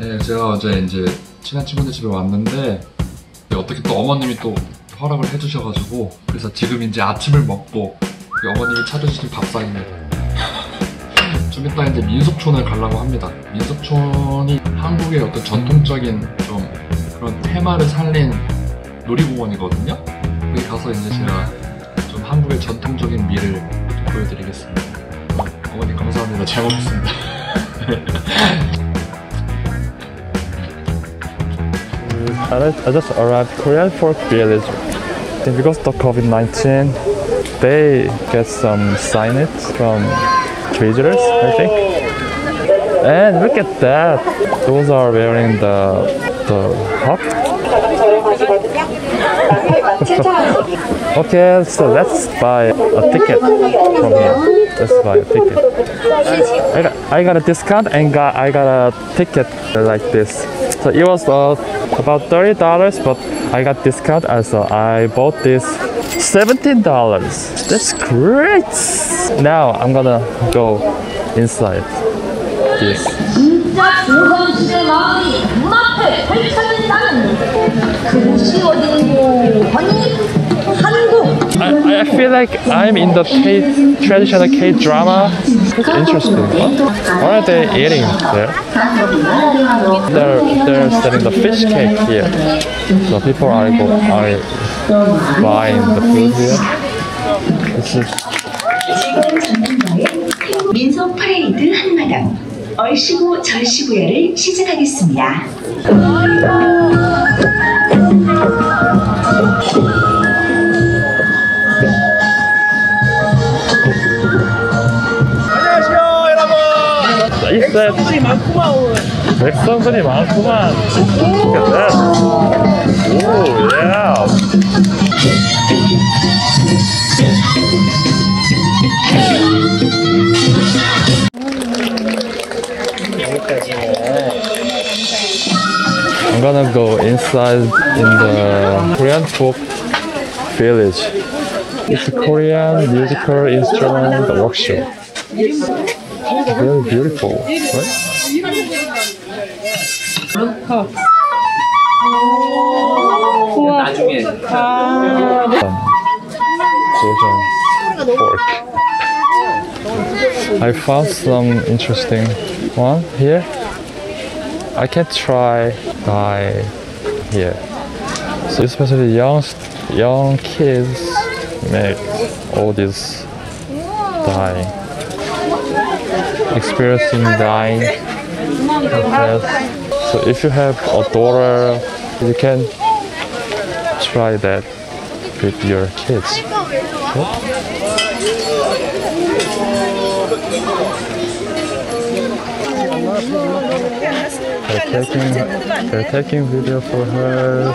예, 제가 어제 이제 친한 친구들 집에 왔는데 어떻게 또 어머님이 또 허락을 해주셔가지고 그래서 지금 이제 아침을 먹고 그 어머님이 차려주신 밥상입니다. 좀 이따 이제 민속촌을 가려고 합니다. 민속촌이 한국의 어떤 전통적인 좀 그런 테마를 살린 놀이공원이거든요. 거기 가서 이제 제가 좀 한국의 전통적인 미를 좀 보여드리겠습니다. 어, 어머니 감사합니다. 잘 먹겠습니다. I, just arrived Korean Folk Village. Because of the COVID-19, they get some signage from visitors, I think. And look at that! Those are wearing the the hat. okay, so let's buy a ticket from here. Let's buy a ticket. I got, I got a discount and got I got a ticket like this. So it was uh, about thirty dollars, but I got discount, and so I bought this seventeen dollars. That's great. Now I'm gonna go inside this. 진짜 조선시대 마을이 눈앞에 펼쳐진다는 그곳이 어디고 하니 한국 I, I feel like I'm in the K traditional K drama. It's interesting. What, what are they eating there? They're they're selling the fish cake here. So people are go, are buying the food here. This is 민속 퍼레이드 한마당 얼씨구 절씨구야를 시작하겠습니다. nice. 백성들이 많구만 오늘. 백성들이 많구만. Look at that. Oh yeah. I'm gonna go inside in the Korean folk village. It's a Korean musical instrument workshop. Very beautiful, right? Fusion fork. I found some interesting one here. I can try dye here. So especially young young kids make all this dyeing experiencing dyeing death. So if you have a daughter, you can try that with your kids. They're taking, they're taking video for her.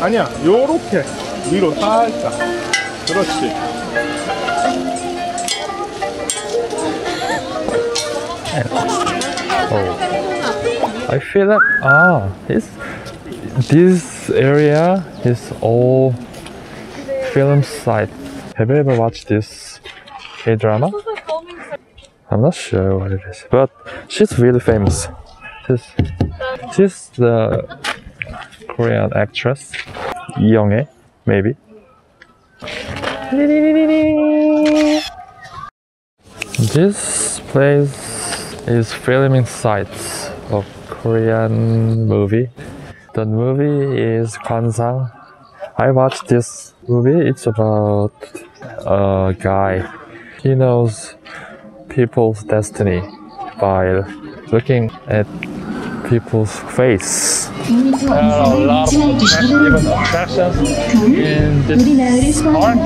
아니야, 이렇게 위로 살짝. 그렇지. Oh. I feel like ah, this this area is all film site. Have you ever watched this K drama? I'm not sure what it is, but she's really famous. She's she's the Korean actress Young-hae, maybe. This place is filming sites of Korean movie. The movie is Kwansang. I watched this movie. It's about a guy. He knows people's destiny by looking at people's face. A lot of in this park.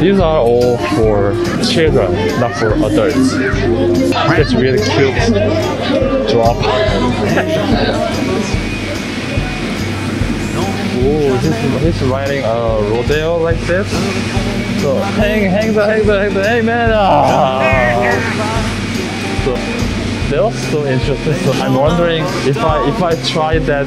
These are all for children, not for adults. That's really cute drop. oh, he's, he's riding a rodeo like this. So hang, hang the, hang the, hang the, hey man! Ah. So was so interesting. So I'm wondering if I if I try that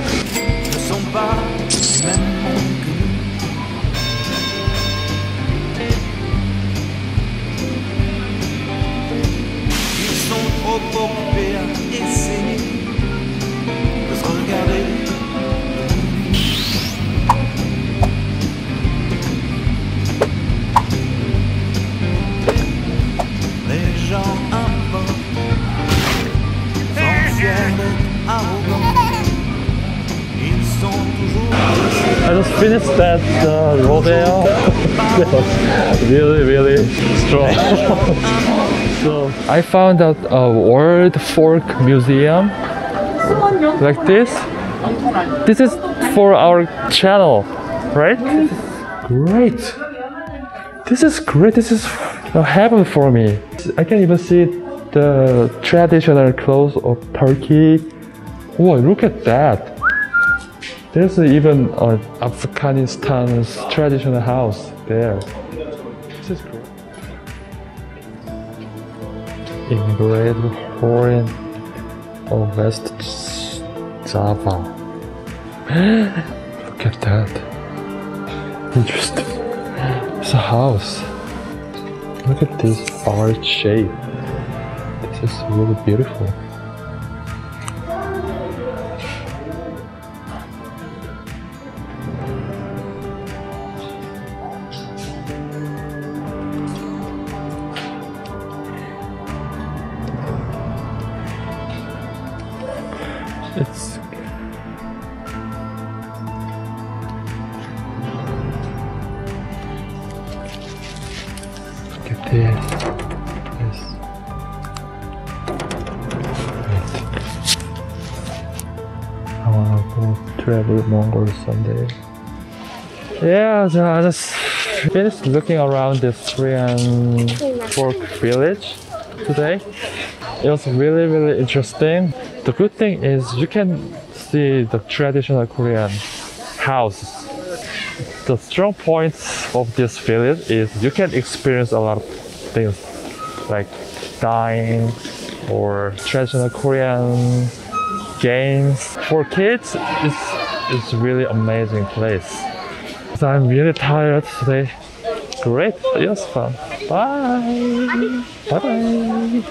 Just finished that uh, rodeo. really, really strong. so I found out a World folk Museum like this. This is for our channel, right? Great. This is great. This is a heaven for me. I can even see the traditional clothes of Turkey. Oh, look at that. There's even an Afghanistan's traditional house there. This is great. Engraved horn of West Java. Look at that. Interesting. It's a house. Look at this art shape. This is really beautiful. It's look at this. This. I wanna go travel Mongol someday. Yeah, so I just finished looking around this Korean folk village today. It was really, really interesting. The good thing is you can see the traditional Korean houses. The strong points of this village is you can experience a lot of things like dyeing or traditional Korean games. For kids, it's, it's really amazing place. So I'm really tired today. Great, it was fun. Bye. Bye bye.